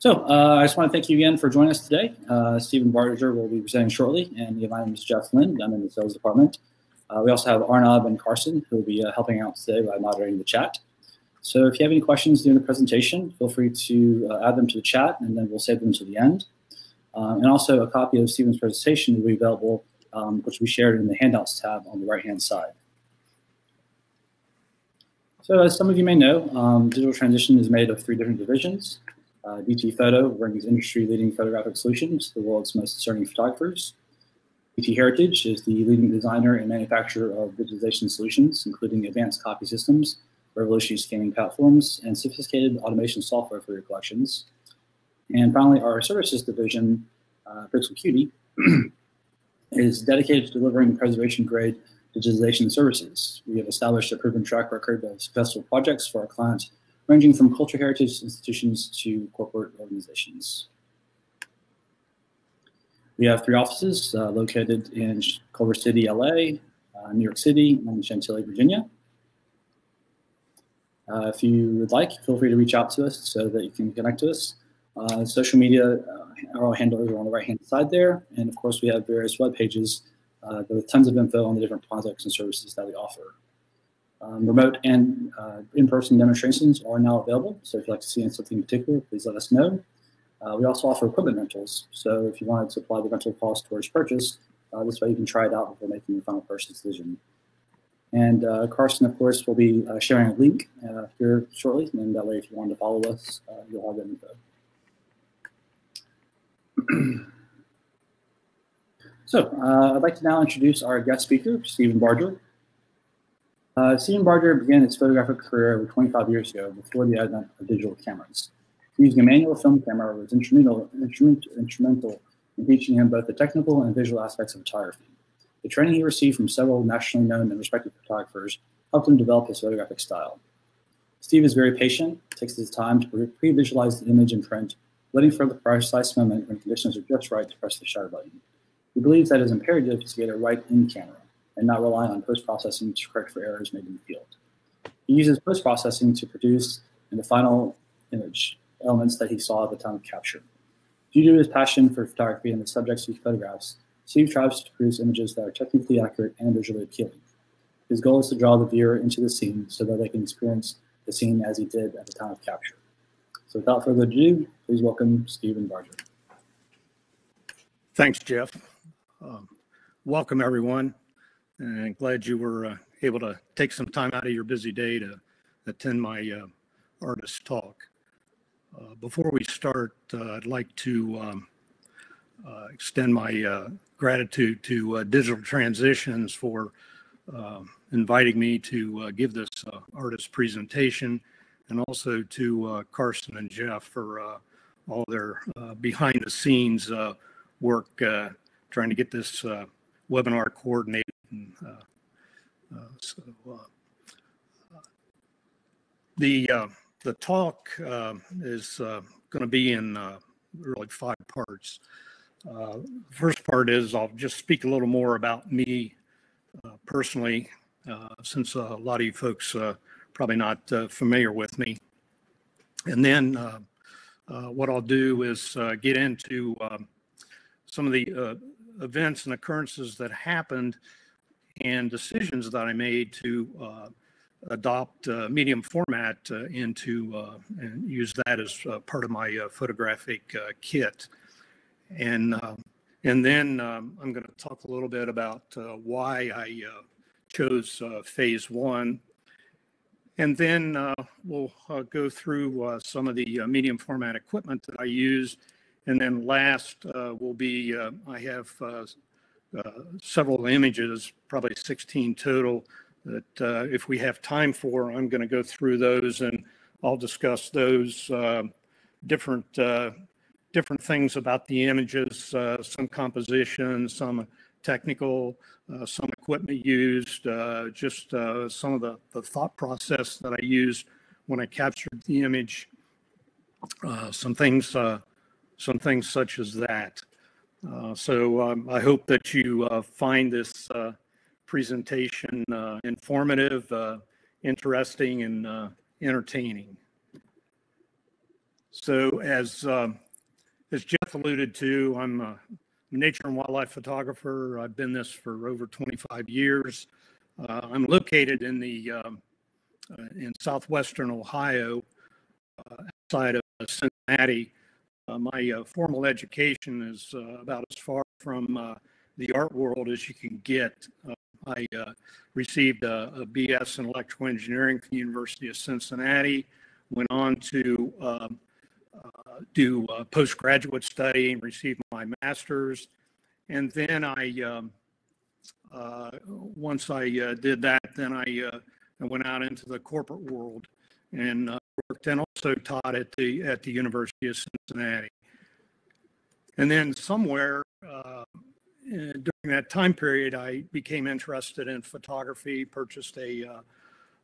So uh, I just want to thank you again for joining us today. Uh, Steven Barger will be presenting shortly, and my name is Jeff Lynn. I'm in the sales department. Uh, we also have Arnab and Carson who will be uh, helping out today by moderating the chat. So if you have any questions during the presentation, feel free to uh, add them to the chat, and then we'll save them to the end. Um, and also a copy of Steven's presentation will be available, um, which we shared in the handouts tab on the right-hand side. So as some of you may know, um, digital transition is made of three different divisions. Uh, DT Photo brings industry-leading photographic solutions to the world's most discerning photographers. DT Heritage is the leading designer and manufacturer of digitization solutions, including advanced copy systems, revolutionary scanning platforms, and sophisticated automation software for your collections. And finally, our services division, uh, Pixel is dedicated to delivering preservation-grade digitization services. We have established a proven track record of successful projects for our clients ranging from cultural heritage institutions to corporate organizations. We have three offices uh, located in Culver City, LA, uh, New York City, and Chantilly, Virginia. Uh, if you would like, feel free to reach out to us so that you can connect to us. Uh, social media, uh, our handles are on the right-hand side there. And of course, we have various web pages uh, with tons of info on the different projects and services that we offer. Um, remote and uh, in-person demonstrations are now available. So if you'd like to see something in particular, please let us know. Uh, we also offer equipment rentals. So if you wanted to apply the rental cost towards purchase, uh, this way you can try it out before making your final purchase decision. And uh, Carson, of course, will be uh, sharing a link uh, here shortly. And that way, if you wanted to follow us, you'll have that info. so I'd like to now introduce our guest speaker, Steven Barger. Uh, Steven Barger began his photographic career over 25 years ago before the advent of digital cameras. Using a manual film camera was instrumental, instrumental, instrumental in teaching him both the technical and visual aspects of photography. The training he received from several nationally known and respected photographers helped him develop his photographic style. Steve is very patient, takes his time to pre-visualize the image in print, waiting for the precise moment when conditions are just right to press the shutter button. He believes that it is imperative to get it right in camera and not rely on post-processing to correct for errors made in the field. He uses post-processing to produce in the final image elements that he saw at the time of capture. Due to his passion for photography and the subjects he photographs, Steve strives to produce images that are technically accurate and visually appealing. His goal is to draw the viewer into the scene so that they can experience the scene as he did at the time of capture. So without further ado, please welcome Steven Barger. Thanks, Jeff. Um, welcome, everyone and glad you were uh, able to take some time out of your busy day to attend my uh, artist talk. Uh, before we start, uh, I'd like to um, uh, extend my uh, gratitude to Digital Transitions for um, inviting me to give this artist presentation and also to Carson and Jeff for all their behind the scenes work trying to get this webinar coordinated and, uh, uh, so uh, the the talk is going to be in really five parts. Uh, first part is I'll just speak a little more about me uh, personally, uh, since a lot of you folks probably not familiar with me. And then what I'll do is get into um, some of the events and occurrences that happened and decisions that I made to uh, adopt uh, medium format uh, into uh, and use that as uh, part of my uh, photographic kit. And, and then um, I'm going to talk a little bit about why I chose phase one. And then we'll go through some of the medium format equipment that I use. And then last will be, I have several images, probably 16 total, that uh, if we have time for, I'm going to go through those and I'll discuss those uh, different uh, different things about the images, uh, some composition, some technical, uh, some equipment used, just some of the, the thought process that I used when I captured the image, some things, some things such as that. Uh, so um, I hope that you uh, find this uh, presentation uh, informative, uh, interesting, and entertaining. So as um, as Jeff alluded to, I'm a nature and wildlife photographer. I've been this for over 25 years. I'm located in the um, in southwestern Ohio, outside of Cincinnati. Uh, my uh, formal education is uh, about as far from the art world as you can get. I received a, a, BS in electrical engineering from the University of Cincinnati. Went on to um, do postgraduate study and received my master's. And then I, um, once I did that, then I I went out into the corporate world and uh, worked and also taught at the at the University of Cincinnati. And then somewhere uh, during that time period, I became interested in photography. Purchased a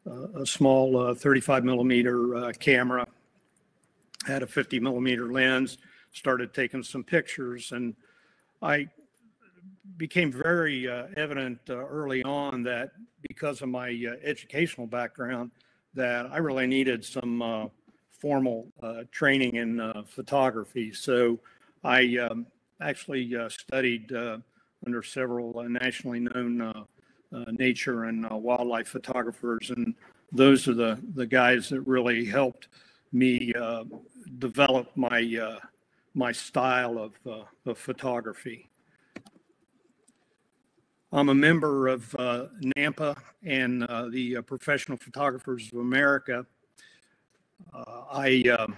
uh, a small uh, 35 millimeter uh, camera, had a 50 millimeter lens. Started taking some pictures, and I became very uh, evident uh, early on that because of my uh, educational background, that I really needed some uh, formal uh, training in uh, photography. So I um, actually studied under several nationally known nature and wildlife photographers, and those are the the guys that really helped me develop my my style of, of photography. I'm a member of uh, NANPA and uh, the uh, Professional Photographers of America. Uh, I, um,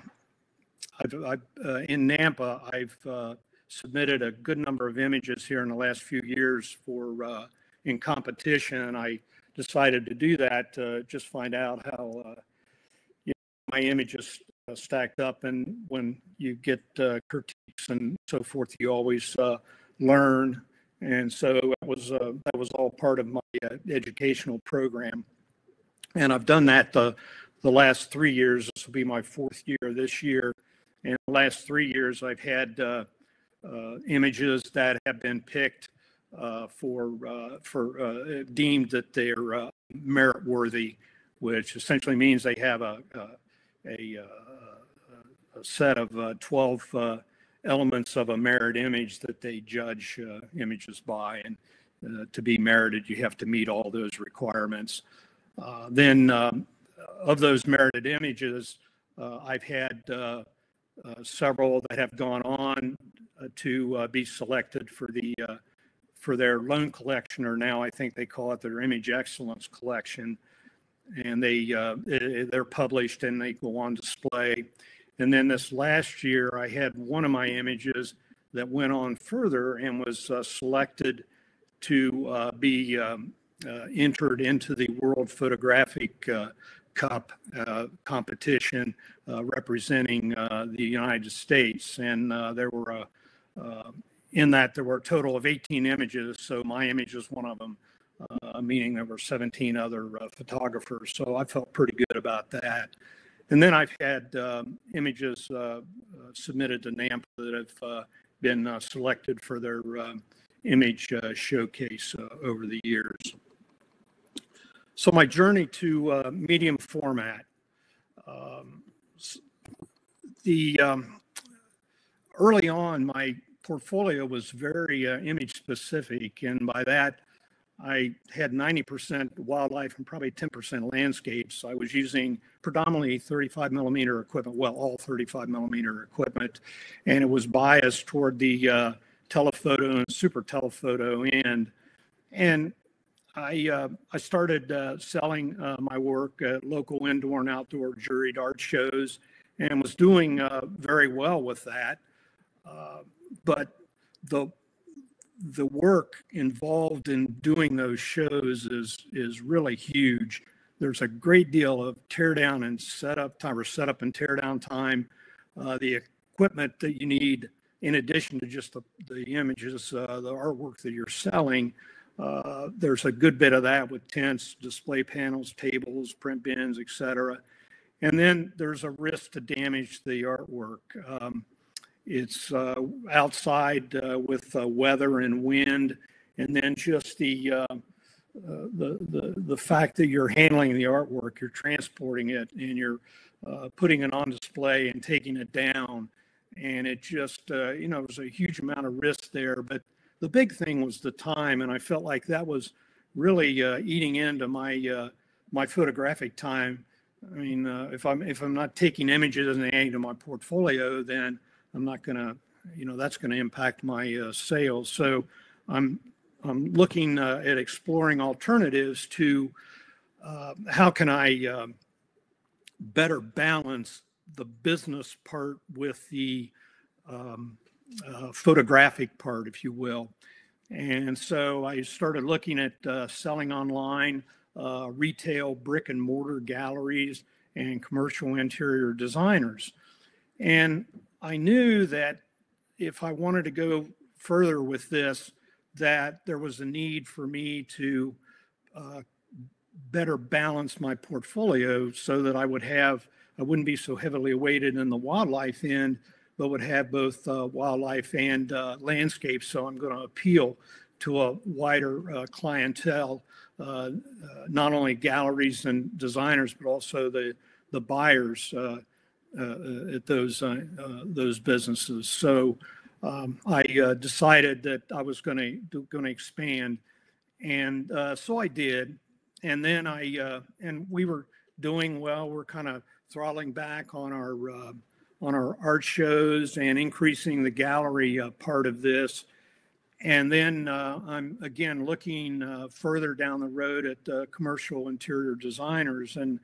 I've, I've uh, in NANPA, I've uh, submitted a good number of images here in the last few years for in competition. I decided to do that to just find out how you know, my images stacked up. And when you get critiques and so forth, you always learn and so that was uh, that was all part of my uh, educational program. And I've done that the the last three years. This will be my fourth year this year. And the last three years, I've had uh, uh images that have been picked uh, for uh, for deemed that they're merit worthy, which essentially means they have a a, a, set of 12 elements of a merit image that they judge uh, images by. And uh, to be merited, you have to meet all those requirements. Uh, then, um, of those merited images, uh, I've had uh, uh, several that have gone on to be selected for the for their loan collection, or now I think they call it their image excellence collection, and they they're published and they go on display. And then this last year, I had one of my images that went on further and was uh, selected to uh, be um, uh, entered into the World Photographic uh, Cup uh, competition uh, representing the United States. And there were, in that, there were a total of 18 images. So my image was one of them, meaning there were 17 other photographers. So I felt pretty good about that. And then I've had um, images uh, uh, submitted to NANPA that have uh, been uh, selected for their um, image uh, showcase uh, over the years. So my journey to medium format. Um, the um, early on, my portfolio was very image specific, and by that I had 90% wildlife and probably 10% landscapes. I was using predominantly 35 millimeter equipment, well, all 35 millimeter equipment, and it was biased toward the uh, telephoto and super telephoto end. And I, uh, I started uh, selling uh, my work at local indoor and outdoor juried art shows and was doing uh, very well with that. Uh, but the the work involved in doing those shows is is really huge. There's a great deal of teardown and setup time, or setup and teardown time. Uh, the equipment that you need, in addition to just the, the images, the artwork that you're selling, uh, there's a good bit of that with tents, display panels, tables, print bins, etc. And then there's a risk to damage the artwork. Um, it's uh, outside uh, with uh, weather and wind, and then just the, uh, uh, the the the fact that you're handling the artwork, you're transporting it, and you're putting it on display and taking it down. And it just, you know, was a huge amount of risk there. But the big thing was the time. And I felt like that was really uh, eating into my, uh, my photographic time. I mean, uh, if I'm if I'm not taking images and adding to my portfolio, then I'm not going to, you know, that's going to impact my uh, sales. So I'm I'm looking uh, at exploring alternatives to uh, how can I um, better balance the business part with the um, uh, photographic part, if you will. And so I started looking at uh, selling online, uh, retail brick and mortar galleries, and commercial interior designers. And I knew that if I wanted to go further with this, that there was a need for me to uh, better balance my portfolio so that I would have, I wouldn't be so heavily weighted in the wildlife end, but would have both uh, wildlife and uh, landscape. So I'm going to appeal to a wider uh, clientele, uh, uh, not only galleries and designers, but also the the buyers at those those businesses. So um, I decided that I was going to going to expand, and so I did and then I and we were doing well. We're kind of throttling back on our on our art shows and increasing the gallery uh, part of this. And then uh, I'm again looking uh, further down the road at uh, commercial interior designers. And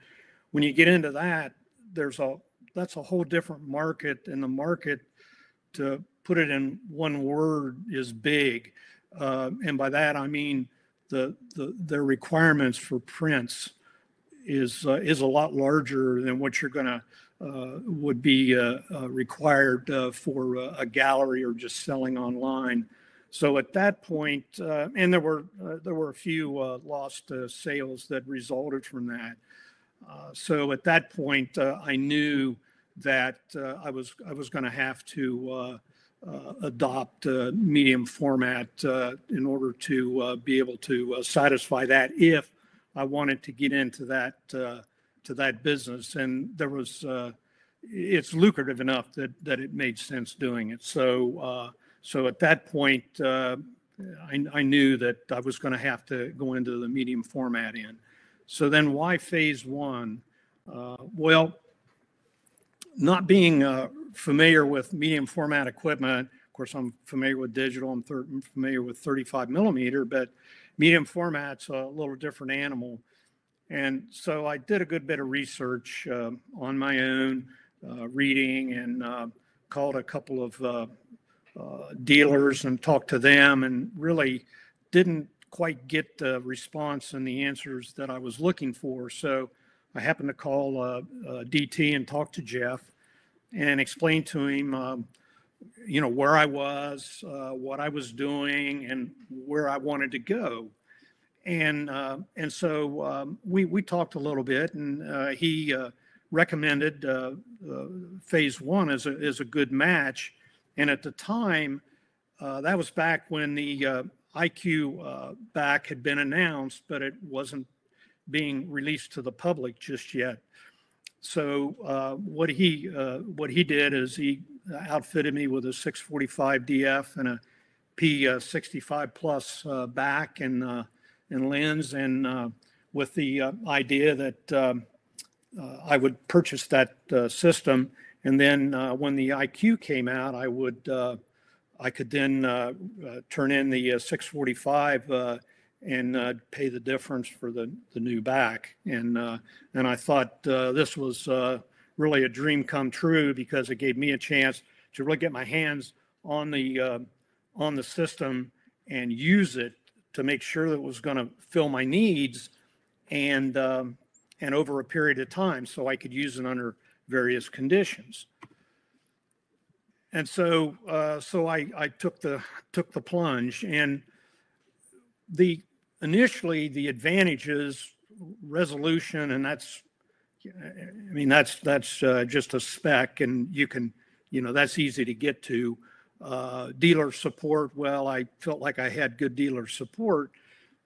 when you get into that, there's a that's a whole different market, and the market to put it in one word is big. and by that I mean the, the their requirements for prints is uh, is a lot larger than what you're going to uh, would be uh, uh required uh, for a gallery or just selling online. So at that point, uh, and there were there were a few lost sales that resulted from that. so at that point, I knew that I was I was going to have to uh, adopt uh, medium format uh, in order to uh, be able to uh, satisfy that if I wanted to get into that uh, to that business. And there was uh, it's lucrative enough that that it made sense doing it. So uh, so at that point, uh, I, I knew that I was going to have to go into the medium format in. So then, why phase one? well, not being familiar with medium format equipment. Of course, I'm familiar with digital. I'm, I'm familiar with 35 millimeter, but medium format's a little different animal. And so I did a good bit of research uh, on my own, uh, reading, and uh, called a couple of uh, uh, dealers and talked to them, and really didn't quite get the response and the answers that I was looking for. So I happened to call DT and talk to Jeff and explained to him, um, you know, where I was, uh, what I was doing, and where I wanted to go. And uh, and so um, we we talked a little bit, and uh, he uh, recommended uh, uh, Phase One as a as a good match. And at the time, that was back when the IQ back had been announced, but it wasn't being released to the public just yet. So uh, what he uh, what he did is he outfitted me with a 645 DF and a P65 plus uh, back and uh, and lens, and uh, with the uh, idea that um, I would purchase that system, and then when the IQ came out, I would I could then turn in the 645 and uh, pay the difference for the, the new back. And, uh, and I thought uh, this was uh, really a dream come true because it gave me a chance to really get my hands on the, uh, on the system and use it to make sure that it was going to fill my needs and, um, and over a period of time so I could use it under various conditions. And so, uh, so I, I took the took the plunge, and the initially the advantages resolution and that's i mean that's that's uh, just a spec and you can you know that's easy to get to uh, dealer support well i felt like i had good dealer support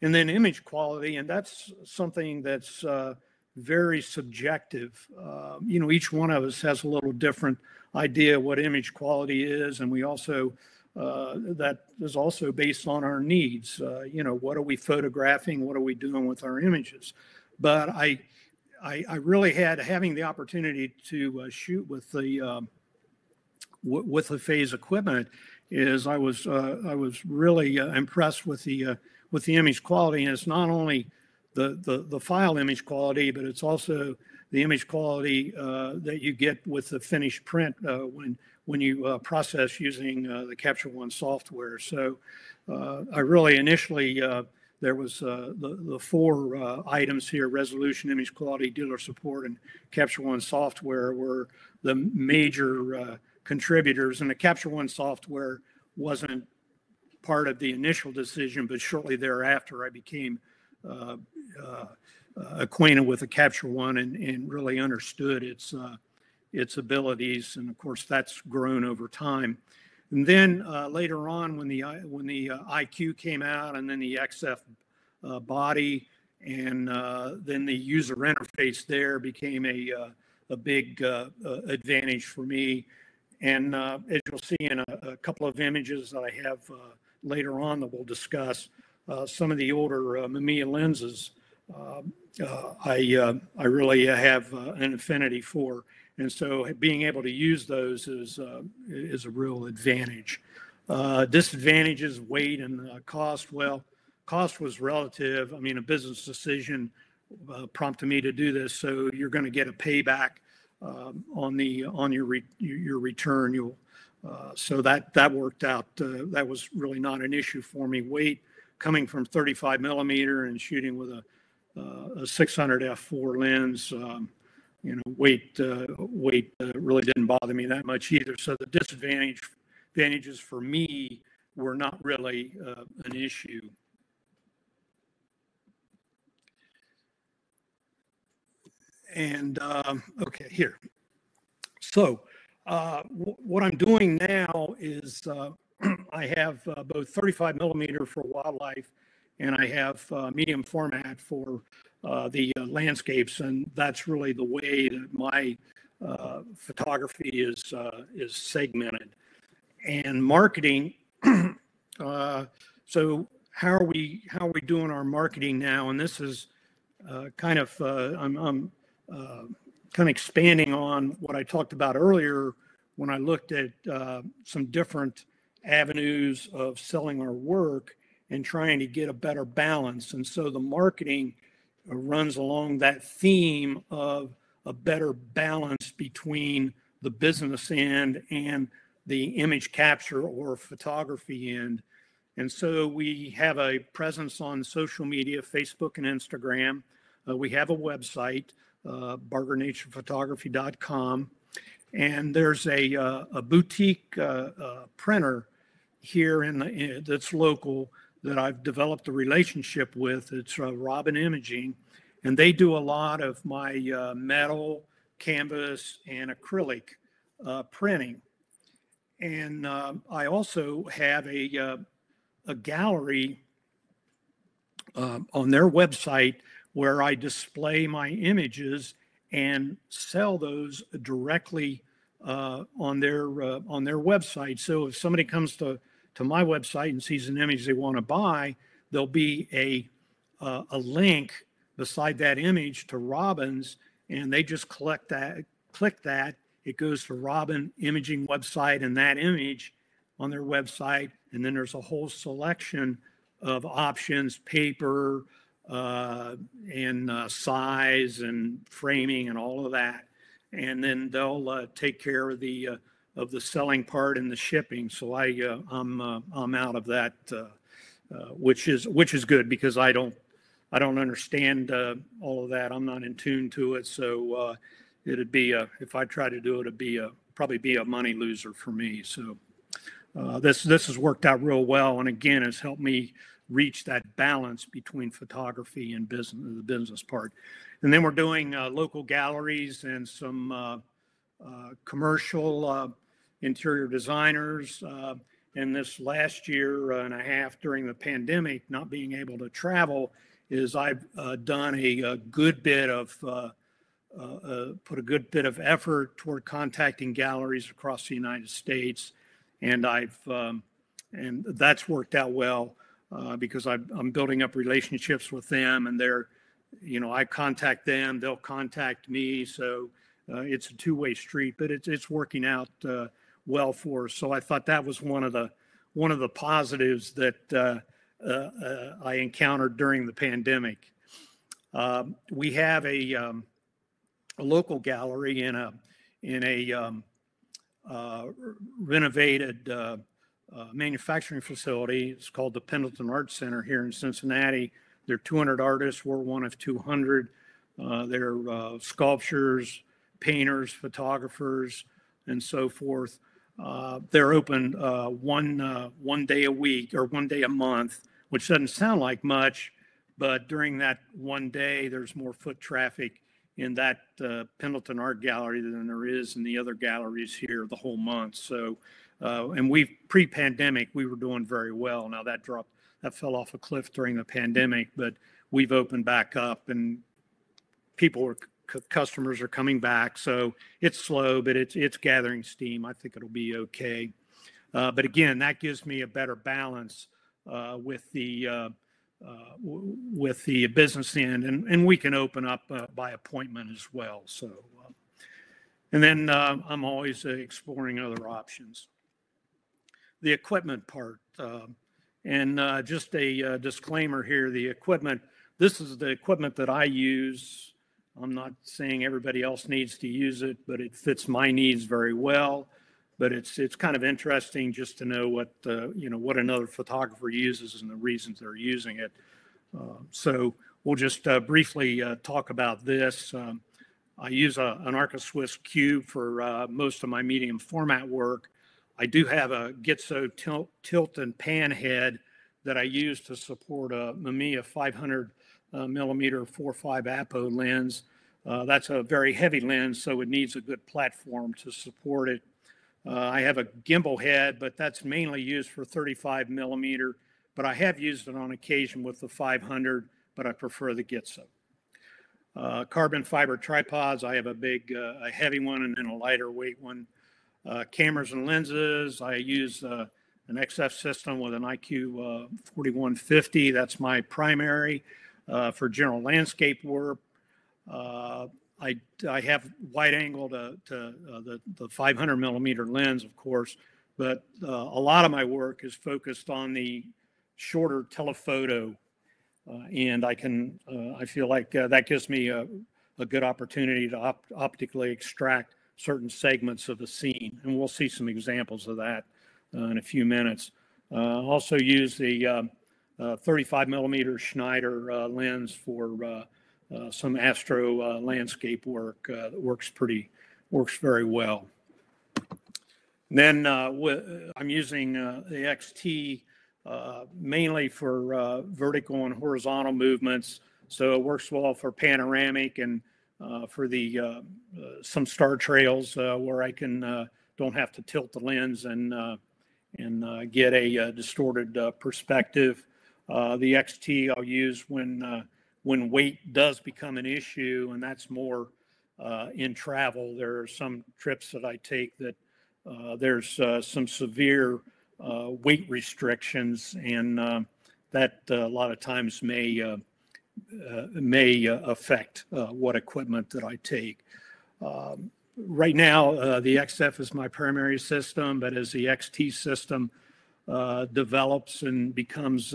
and then image quality and that's something that's uh, very subjective. Uh, you know, each one of us has a little different idea what image quality is, and we also uh, that is also based on our needs. Uh, you know, what are we photographing? What are we doing with our images? But I, I, I really had having the opportunity to shoot with the um, with the phase equipment is I was uh, I was really uh, impressed with the uh, with the image quality, and it's not only the, the the file image quality, but it's also the image quality that you get with the finished print when when you uh, process using uh, the Capture One software. So uh, I really initially, uh, there was uh, the, the four uh, items here, resolution, image quality, dealer support, and Capture One software were the major contributors. And the Capture One software wasn't part of the initial decision, but shortly thereafter, I became acquainted with the Capture One and, and really understood its its abilities, and of course that's grown over time. And then uh, later on, when the when the uh, IQ came out, and then the XF uh, body, and uh, then the user interface there became a uh, a big uh, advantage for me. And as you'll see in a, a, couple of images that I have later on that we'll discuss, some of the older Mamiya lenses, I I really have an affinity for. And so being able to use those is, uh, is a real advantage. Uh, disadvantages, weight and uh, cost. Well, cost was relative. I mean, a business decision uh, prompted me to do this. So you're going to get a payback um, on the on your re- your return. You'll uh, so that that worked out. Uh, that was really not an issue for me. Weight coming from 35 millimeter and shooting with a, a 600 f4 lens. Um, you know, weight uh, weight uh, really didn't bother me that much either. So the disadvantage advantages for me were not really uh, an issue. And um, okay, here. So uh, what I'm doing now is uh, I have uh, both 35 millimeter for wildlife and I have medium format for uh, the uh, landscapes, and that's really the way that my uh, photography is uh, is segmented. And marketing. Uh, so how are we how are we doing our marketing now? And this is kind of I'm, I'm Uh, kind of expanding on what I talked about earlier when I looked at uh, some different avenues of selling our work and trying to get a better balance. And so the marketing uh, runs along that theme of a better balance between the business end and the image capture or photography end. And so we have a presence on social media, Facebook and Instagram. Uh, we have a website, bargernaturephotography.com. And there's a, uh, a boutique uh, uh, printer here in the, in, that's local that I've developed a relationship with. It's uh, Robin Imaging, and they do a lot of my metal, canvas, and acrylic printing. And I also have a, a gallery uh, on their website where I display my images and sell those directly uh, on their on their website. So if somebody comes to to my website and sees an image they want to buy, there'll be a uh, a link beside that image to Robin's, and they just collect that, click that. It goes to Robin Imaging website and that image on their website, and then there's a whole selection of options, paper, uh, and uh, size and framing and all of that. And then they'll uh, take care of the uh, of the selling part and the shipping. So I uh, I'm uh, I'm out of that, which is which is good because I don't I don't understand all of that. I'm not in tune to it. So it'd be a if I try to do it, it'd be a probably be a money loser for me. So this this has worked out real well, and again, has helped me reach that balance between photography and business, the business part. And then we're doing local galleries and some commercial interior designers. Uh, in this last year and a half during the pandemic, not being able to travel, is I've uh, done a, a, good bit of uh, uh, uh, put a good bit of effort toward contacting galleries across the United States, and I've um, and that's worked out well uh, because i am building up relationships with them, and they're, you know, I contact them, they'll contact me, so uh, it's a two-way street, but it's it's working out well for us. So I thought that was one of the one of the positives that uh, uh, I encountered during the pandemic. Um, we have a, um, a, local gallery in a in a um, uh, renovated uh, uh, manufacturing facility. It's called the Pendleton Art Center here in Cincinnati. There are 200 artists. We're one of 200. Uh, they're sculptures, painters, photographers, and so forth. Uh, they're open uh, one uh, one day a week or one day a month, which doesn't sound like much, but during that one day, there's more foot traffic in that uh, Pendleton Art Gallery than there is in the other galleries here the whole month. So, uh, and we pre-pandemic we were doing very well. Now that dropped, that fell off a cliff during the pandemic, but we've opened back up and people were customers are coming back. So it's slow, but it's it's gathering steam. I think it'll be okay. Uh, but again, that gives me a better balance uh, with the uh, uh with the business end, and and we can open up uh, by appointment as well. So, and then I'm always exploring other options. The equipment part, and just a disclaimer here: the equipment. This is the equipment that I use I'm not saying everybody else needs to use it, but it fits my needs very well. But it's it's kind of interesting just to know what uh, you know what another photographer uses and the reasons they're using it. Uh, so we'll just uh, briefly uh, talk about this. Um, I use a, an Arca Swiss Cube for uh, most of my medium format work. I do have a Gitzo tilt, tilt and pan head that I use to support a Mamiya 500 uh, millimeter 4.5 apo lens. Uh, that's a very heavy lens, so it needs a good platform to support it. Uh, I have a gimbal head, but that's mainly used for 35 millimeter, but I have used it on occasion with the 500, but I prefer the Gitzo. Uh, carbon fiber tripods, I have a big, uh, a heavy one and then a lighter weight one. Uh, cameras and lenses, I use uh, an XF system with an IQ 4150. That's my primary uh, for general landscape work. Uh, I, I have wide angle to, to uh, the, the 500 millimeter lens, of course, but uh, a lot of my work is focused on the shorter telephoto. Uh, and I can, uh, I feel like that gives me a, a good opportunity to op- optically extract certain segments of the scene. And we'll see some examples of that in a few minutes. also use the um, uh, 35 millimeter Schneider uh, lens for uh, some astro landscape work that works pretty, works very well. And then I'm using the XT mainly for vertical and horizontal movements. So it works well for panoramic and uh, for the uh, uh, some star trails where I can don't have to tilt the lens and and get a distorted perspective. Uh, the XT I'll use when uh, when weight does become an issue, and that's more uh, in travel. There are some trips that I take that uh, there's uh, some severe uh, weight restrictions, and that a lot of times may may affect what equipment that I take. Um, right now, the XF is my primary system, but as the XT system develops and becomes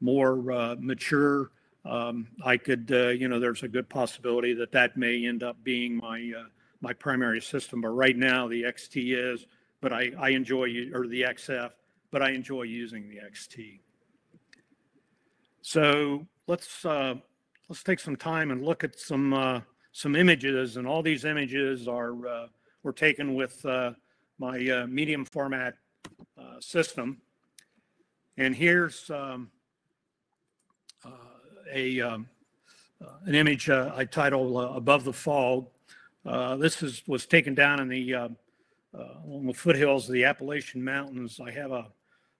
more uh, mature, um, I could, uh, you know, there's a good possibility that that may end up being my uh, my primary system. But right now, the XT is, but I, I enjoy or the XF, but I enjoy using the XT. So let's uh, let's take some time and look at some uh, some images, and all these images are uh, were taken with uh, my uh, medium format uh, system. And here's um, a um, an image I title "Above the Fog." this is was taken down in the on the foothills of the Appalachian Mountains. I have a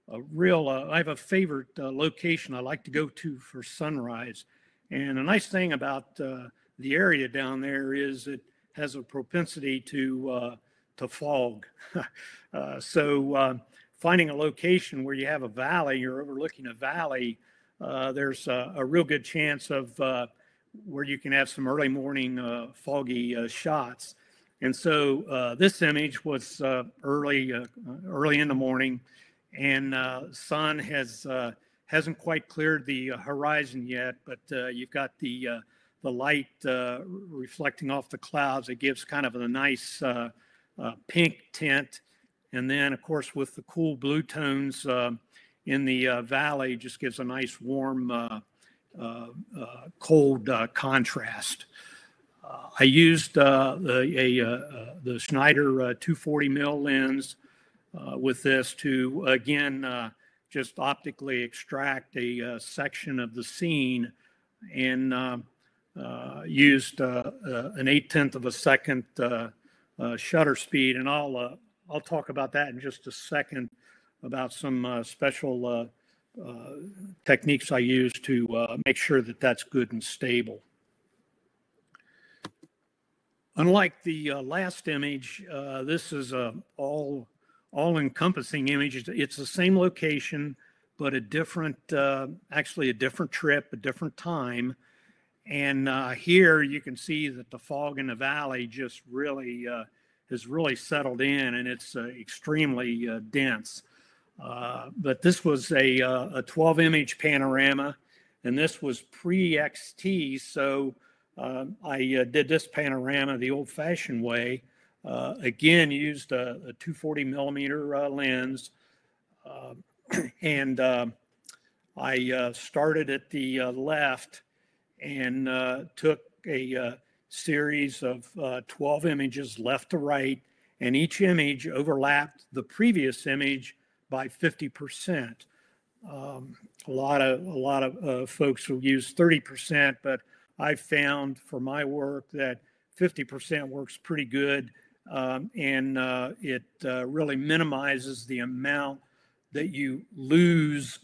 a real, uh, I have a favorite uh, location I like to go to for sunrise. And a nice thing about uh, the area down there is it has a propensity to, uh, to fog. Uh, so uh, finding a location where you have a valley, you're overlooking a valley, there's a, a, real good chance of where you can have some early morning foggy shots. And so this image was early, early in the morning and uh, sun has uh, hasn't quite cleared the uh, horizon yet, but uh, you've got the uh, the light uh, reflecting off the clouds. It gives kind of a nice uh, uh, pink tint, and then of course with the cool blue tones in the valley, just gives a nice warm, cold contrast. I used the, a, the Schneider 240 mil lens Uh, with this to again uh, just optically extract a uh, section of the scene and uh, uh used uh, uh, an eight tenth of a second uh, shutter speed. And I'll I'll talk about that in just a second about some special techniques I use to make sure that that's good and stable. Unlike the last image, this is all all encompassing image. It's the same location, but a different, uh, actually a different trip, a different time. And uh, here you can see that the fog in the valley just really uh, has really settled in and it's uh, extremely uh, dense. Uh, but this was a, a 12 image panorama and this was pre XT. So I did this panorama the old fashioned way. Uh, again, used a, a 240 millimeter uh, lens. Uh, and uh, I uh, started at the uh, left and took a series of 12 images left to right. And each image overlapped the previous image by 50%. Um, a lot of a lot of folks will use 30%, but I found for my work that 50% works pretty good um, and uh, it uh, really minimizes the amount that you lose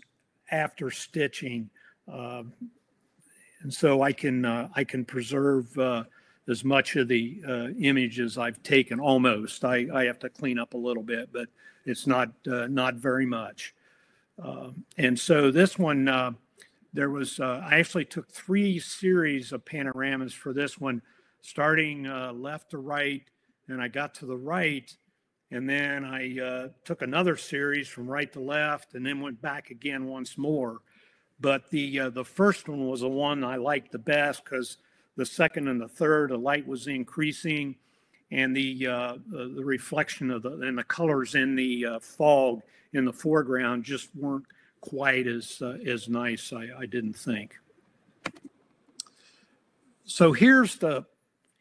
after stitching. Uh, and so I can uh, I can preserve uh, as much of the uh, images I've taken almost. I, I have to clean up a little bit, but it's not not very much. Um, and so this one, there was I actually took three series of panoramas for this one, starting left to right and I got to the right, and then I uh, took another series from right to left, and then went back again once more. But the uh, the first one was the one I liked the best because the second and the third, the light was increasing, and the uh, the reflection of the and the colors in the uh, fog in the foreground just weren't quite as uh, as nice. I, I didn't think. So here's the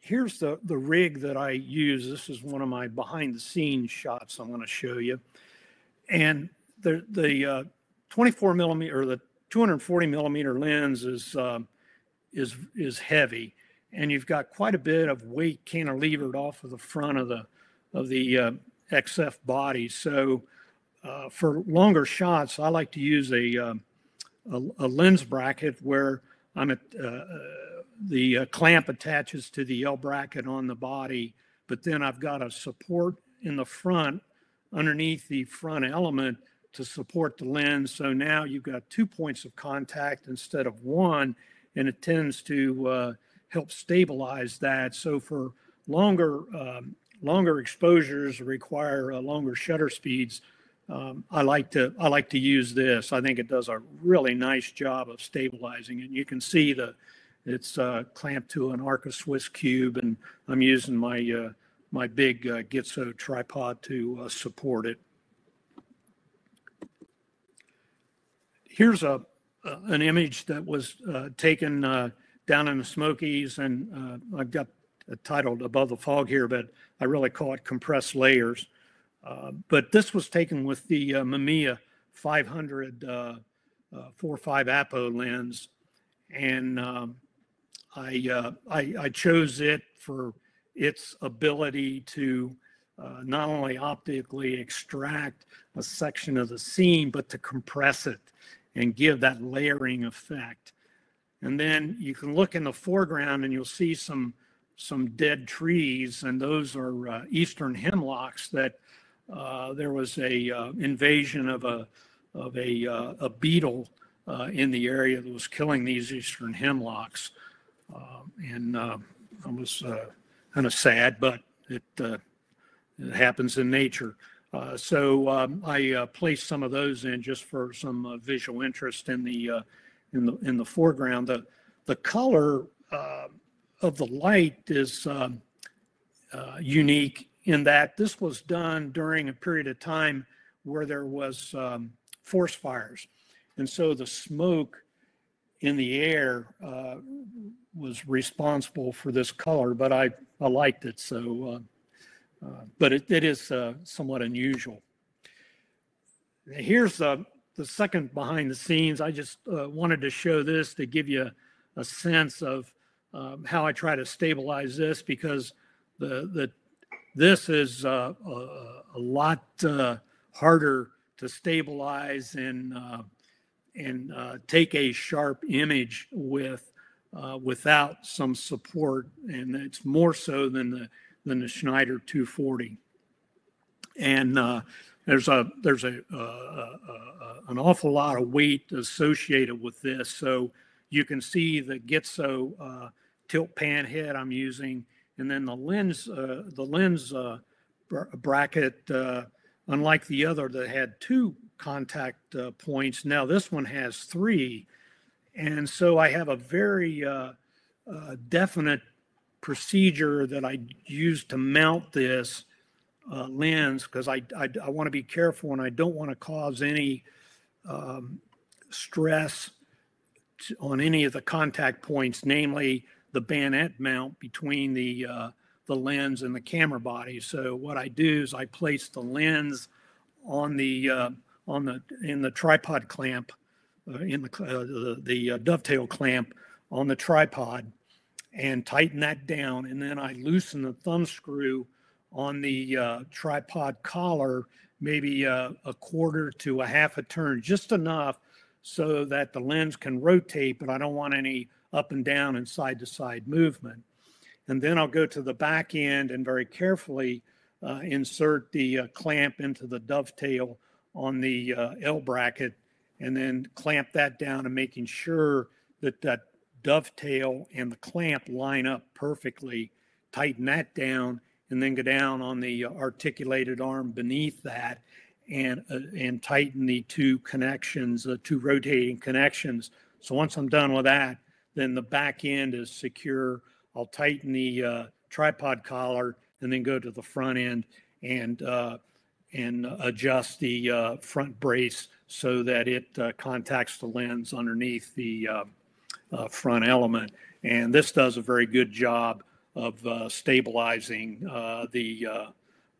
here's the, the rig that I use. This is one of my behind the scenes shots I'm going to show you. And the, the uh, 24 millimeter or the 240 millimeter lens is, uh, is, is heavy. And you've got quite a bit of weight cantilevered off of the front of the, of the uh, XF body. So uh, for longer shots, I like to use a, uh, a, a, lens bracket where I'm at uh, the uh, clamp attaches to the L bracket on the body, but then I've got a support in the front underneath the front element to support the lens. So now you've got two points of contact instead of one, and it tends to uh, help stabilize that. So for longer um, longer exposures require uh, longer shutter speeds. Um, I like to I like to use this. I think it does a really nice job of stabilizing, and you can see the it's uh, clamped to an Arca Swiss cube, and I'm using my uh, my big uh, Gitzo tripod to uh, support it. Here's a an image that was uh, taken uh, down in the Smokies, and I've got a titled "Above the Fog" here, but I really call it "Compressed Layers." but this was taken with the Mamiya 500 uh, 4.5 Apo lens, and um, I, uh, I, I chose it for its ability to uh, not only optically extract a section of the scene, but to compress it and give that layering effect. And then you can look in the foreground and you'll see some some dead trees, and those are uh, eastern hemlocks that uh, there was a uh, invasion of a of a uh, a beetle uh, in the area that was killing these eastern hemlocks, and I was kind of sad, but it, it happens in nature. Uh, so um, I uh, placed some of those in just for some uh, visual interest in the in the in the foreground. The the color of the light is um, unique in that this was done during a period of time where there was um, forest fires. And so the smoke in the air uh, was responsible for this color, but I, I liked it. So, uh, uh, but it, it is uh, somewhat unusual. Here's the, the second behind the scenes. I just uh, wanted to show this to give you a sense of um, how I try to stabilize this because the, the this is uh, a, a, lot uh, harder to stabilize and uh, and uh, take a sharp image with uh, without some support, and it's more so than the than the Schneider 240. And uh, there's a there's a, an awful lot of weight associated with this, so you can see the Gitzo tilt pan head I'm using and then the lens, uh, the lens uh, bracket, uh, unlike the other that had two contact uh, points, now this one has three. And so I have a very uh, uh, definite procedure that I use to mount this lens because I, I, I want to be careful and I don't want to cause any um, stress on any of the contact points, namely the bayonet mount between the uh, the lens and the camera body. So what I do is I place the lens on the uh, on the in the tripod clamp uh, in the uh, the, the uh, dovetail clamp on the tripod and tighten that down, and then I loosen the thumb screw on the uh, tripod collar, maybe a quarter to a half a turn, just enough so that the lens can rotate, but I don't want any up and down and side to side movement. And then I'll go to the back end and very carefully uh, insert the uh, clamp into the dovetail on the uh, L bracket and then clamp that down and making sure that that dovetail and the clamp line up perfectly. Tighten that down and then go down on the articulated arm beneath that and uh, and tighten the two connections, the two rotating connections. So once I'm done with that, then the back end is secure. I'll tighten the uh, tripod collar and then go to the front end and uh, and adjust the uh, front brace so that it uh, contacts the lens underneath the uh, uh, front element. And this does a very good job of stabilizing the,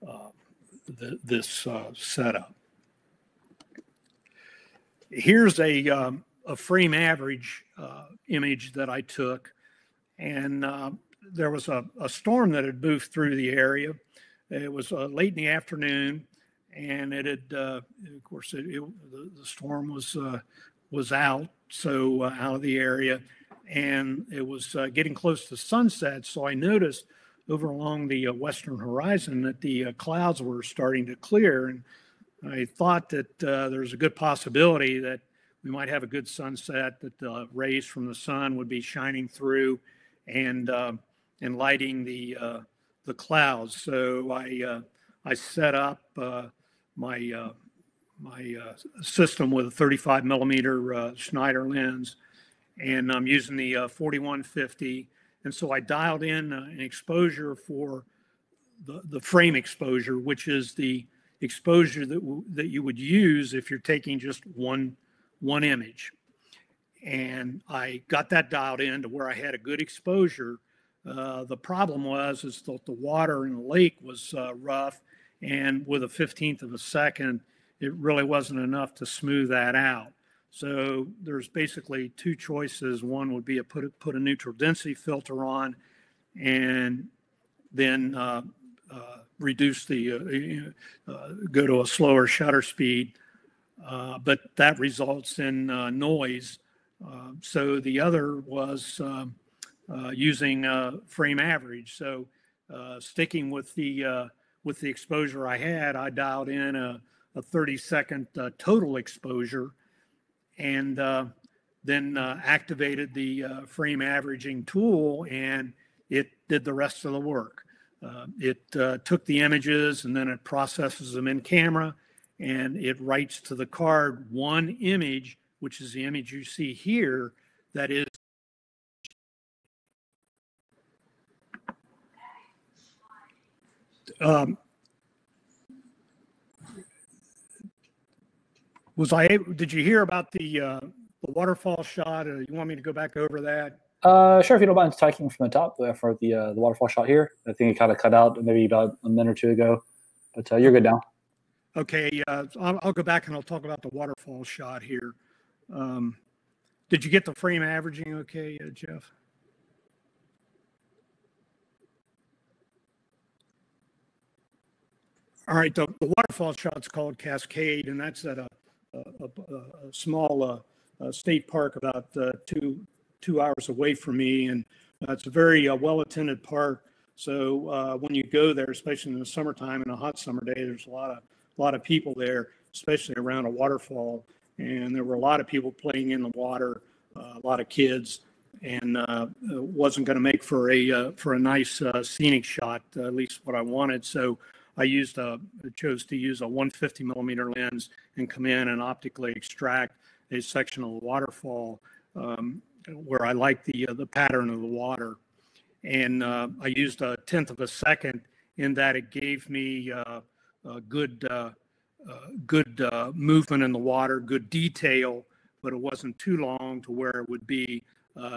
the, this setup. Here's a um, a frame average uh, image that I took, and uh, there was a, a, storm that had moved through the area. It was uh, late in the afternoon, and it had, uh, of course, it, it, the, the, storm was uh, was out, so uh, out of the area, and it was getting close to sunset. So I noticed over along the western horizon that the clouds were starting to clear, and I thought that there was a good possibility that we might have a good sunset that the rays from the sun would be shining through and uh, and lighting the uh, the clouds. So I uh, I set up uh, my uh, my uh, system with a 35 millimeter Schneider lens, and I'm using the 4150. And so I dialed in an exposure for the, the frame exposure, which is the exposure that, w- that you would use if you're taking just one one image. And I got that dialed in to where I had a good exposure. Uh, the problem was is that the water in the lake was uh, rough, and with a 15th of a second, it really wasn't enough to smooth that out. So there's basically two choices. One would be a put a, put a neutral density filter on, and then uh, uh reduce the, uh, uh, go to a slower shutter speed. Uh, but that results in uh, noise. So the other was um, using frame average. So sticking with the with the exposure I had, I dialed in a, a 30 second uh, total exposure, and uh, then uh, activated the uh, frame averaging tool, and it did the rest of the work. Uh, it uh, took the images and then it processes them in camera, and it writes to the card one image, which is the image you see here, that is um, was I able, did you hear about the uh, the waterfall shot? Uh, you want me to go back over that? Uh, sure, if you don't mind taking from the top uh, for the uh, the waterfall shot here. I think it kind of cut out maybe about a minute or two ago, but uh, you're good now. Okay, uh, I'll, I'll go back and I'll talk about the waterfall shot here. Um, did you get the frame averaging okay, uh, Jeff? All right, the, the waterfall shot's called Cascade, and that's at a, a, a, a small uh, uh, state park about uh, two two hours away from me, and uh, it's a very well attended park. So when you go there, especially in the summertime and a hot summer day, there's a lot of a lot of people there, especially around a waterfall. And there were a lot of people playing in the water, a lot of kids, and uh, wasn't going to make for a uh, for a nice uh, scenic shot, at least what I wanted. So I used a chose to use a 150 millimeter lens and come in and optically extract a section of the waterfall um, where I like the uh, the pattern of the water, and uh, I used a tenth of a second in that it gave me uh, a good uh, uh, good uh, movement in the water, good detail, but it wasn't too long to where it would be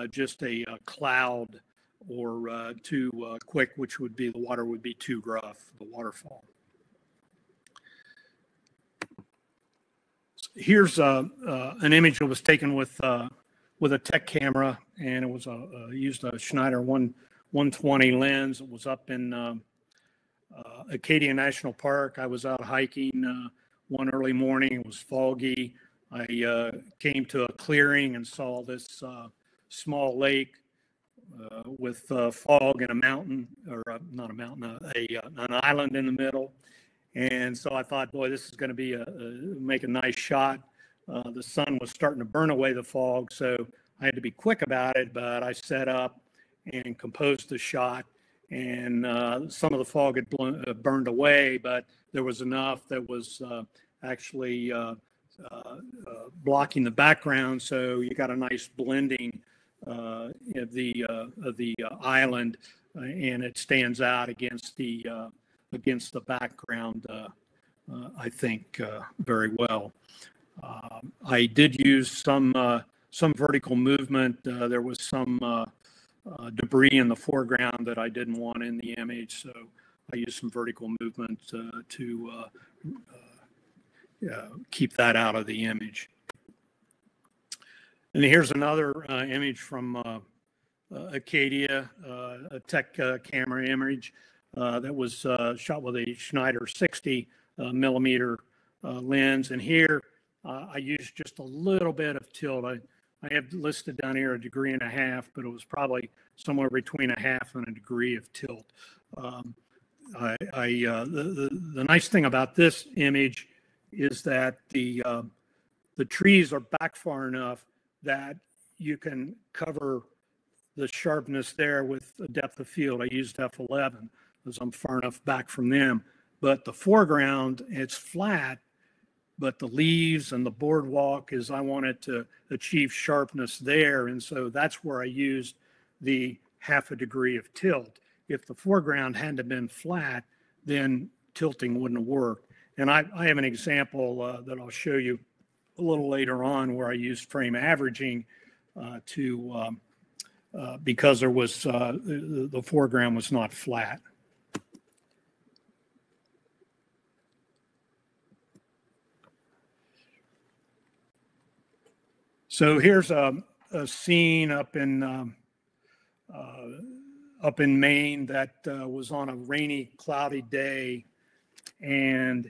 just a, a cloud or uh, too uh, quick, which would be the water would be too rough, the waterfall. Here's uh, uh, an image that was taken with uh, with a tech camera, and it was a, used a Schneider one 120 lens. It was up in um, uh, Acadia National Park. I was out hiking one early morning. It was foggy. I came to a clearing and saw this small lake uh, with uh, fog and a mountain, or uh, not a mountain, uh, a, uh, an island in the middle. And so I thought, boy, this is going to be a, make a nice shot. The sun was starting to burn away the fog, so I had to be quick about it. But I set up and composed the shot, and some of the fog had blown, burned away, but there was enough that was actually blocking the background, so you got a nice blending Uh, of the uh, of the uh, island, uh, and it stands out against the uh, against the background. I think very well. I did use some some vertical movement. there was some uh, debris in the foreground that I didn't want in the image. So I used some vertical movement uh, to uh, keep that out of the image. And here's another uh, image from uh, uh Acadia, uh, a tech uh, camera image that was shot with a Schneider 60 millimeter lens. And here I used just a little bit of tilt. I, I have listed down here a degree and a half, but it was probably somewhere between a half and a degree of tilt. Um, I, I uh, the, the, the nice thing about this image is that the uh, the trees are back far enough that you can cover the sharpness there with a depth of field. I used F11 because I'm far enough back from them. But the foreground, it's flat, but the leaves and the boardwalk is I wanted to achieve sharpness there. And so that's where I used the half a degree of tilt. If the foreground hadn't been flat, then tilting wouldn't have worked. And I, I have an example uh, that I'll show you a little later on where I used frame averaging uh, to um, uh, because there was uh, the, the foreground was not flat. So here's a, a scene up in um, uh, up in Maine that uh, was on a rainy, cloudy day, and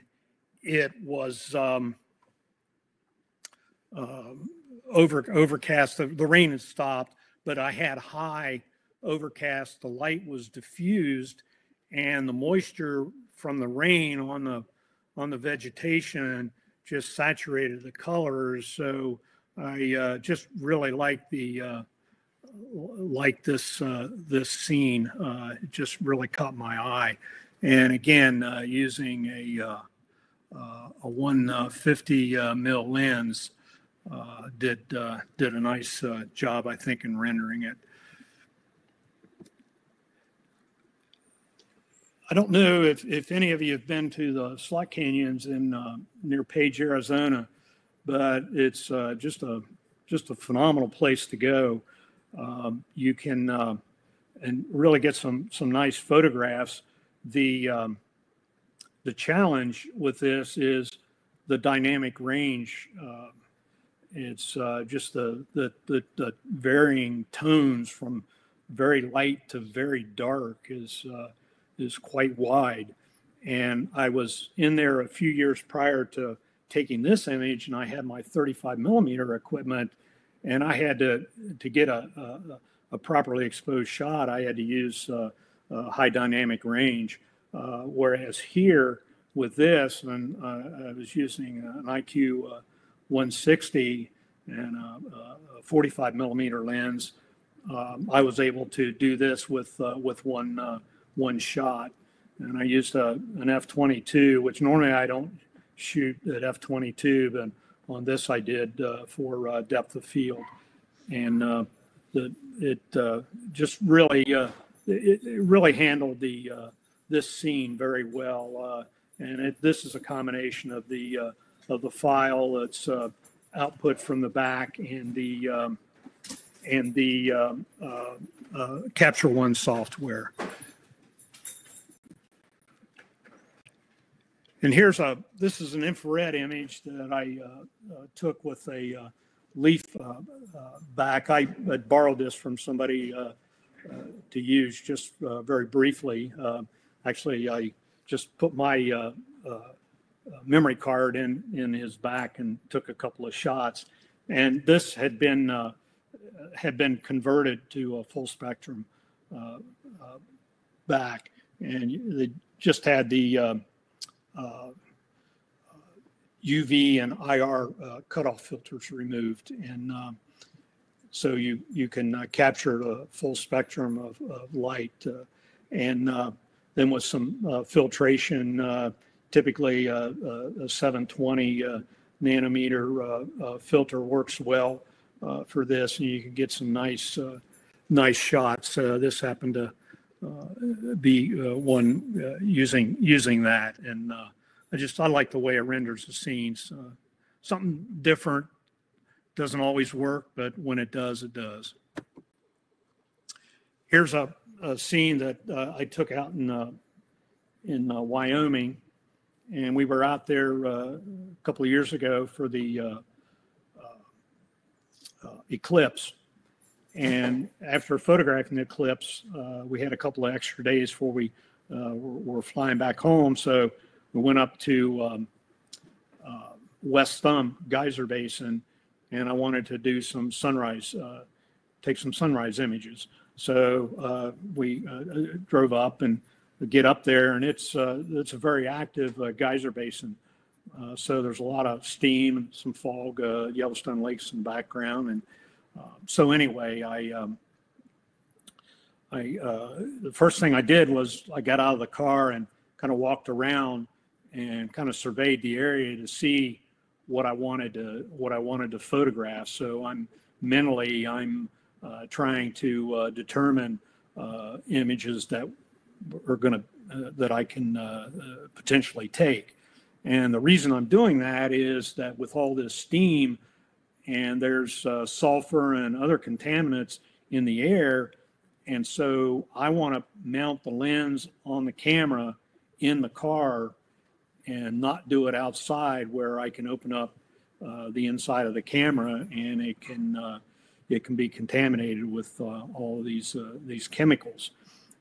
it was um, uh, over overcast. The, the rain had stopped, but I had high overcast. The light was diffused, and the moisture from the rain on the on the vegetation just saturated the colors. So I uh, just really like the uh, like this uh, this scene. Uh, it just really caught my eye. And again, uh, using a uh, a 150 mil lens did did a nice job, I think, in rendering it. I don't know if, if any of you have been to the slot canyons in uh, near Page, Arizona, but it's uh, just a just a phenomenal place to go. Um, you can uh, and really get some some nice photographs. The um, the challenge with this is the dynamic range. It's uh, just the, the, the the varying tones from very light to very dark is uh, is quite wide. And I was in there a few years prior to taking this image, and I had my 35 millimeter equipment, and I had to to get a, a, a properly exposed shot. I had to use uh, high dynamic range. Uh, whereas here with this, and uh, I was using an IQ uh, 160 and a, a 45 millimeter lens, um, I was able to do this with uh, with one one shot. And I used a, an F-22, which normally I don't shoot at F-22, but on this I did uh, for uh, depth of field. And uh, the, it uh, just really, uh, it, it, really handled the this scene very well. and it, this is a combination of the of the file that's output from the back and the um, and the um, Capture One software. And here's a, this is an infrared image that I uh, uh, took with a uh, leaf uh, uh, back. I borrowed this from somebody uh, to use just very briefly. actually, I just put my memory card in, in his back and took a couple of shots. And this had been, uh, had been converted to a full spectrum uh, uh, back. And they just had the, UV uh, and IR uh, cutoff filters removed. And so you, you can uh, capture the full spectrum of, of light. and then with some filtration, typically uh, uh, a, a 720 uh, nanometer filter works well for this, and you can get some nice nice shots. this happened to uh, be uh, one uh, using using that. And I just I like the way it renders the scenes. something different doesn't always work, but when it does, it does. Here's a, a scene that I took out in in Wyoming, and we were out there a couple of years ago for the eclipse and after photographing the eclipse, uh, we had a couple of extra days before we uh, were, flying back home. So we went up to um, uh, West Thumb Geyser Basin, and I wanted to do some sunrise, uh, take some sunrise images. So uh, we uh, drove up and get up there, and it's it's a very active geyser basin. so there's a lot of steam and some fog, Yellowstone Lakes in the background, and um, so anyway, I, um, I, uh, the first thing I did was I got out of the car and kind of walked around and kind of surveyed the area to see what I wanted to what I wanted to photograph. So I'm mentally I'm uh, trying to uh, determine uh, images that are going to uh, that I can uh, potentially take. And the reason I'm doing that is that with all this steam and there's uh, sulfur and other contaminants in the air. And so I want to mount the lens on the camera in the car and not do it outside where I can open up uh, the inside of the camera and it can uh, it can be contaminated with uh, all of these uh, these chemicals.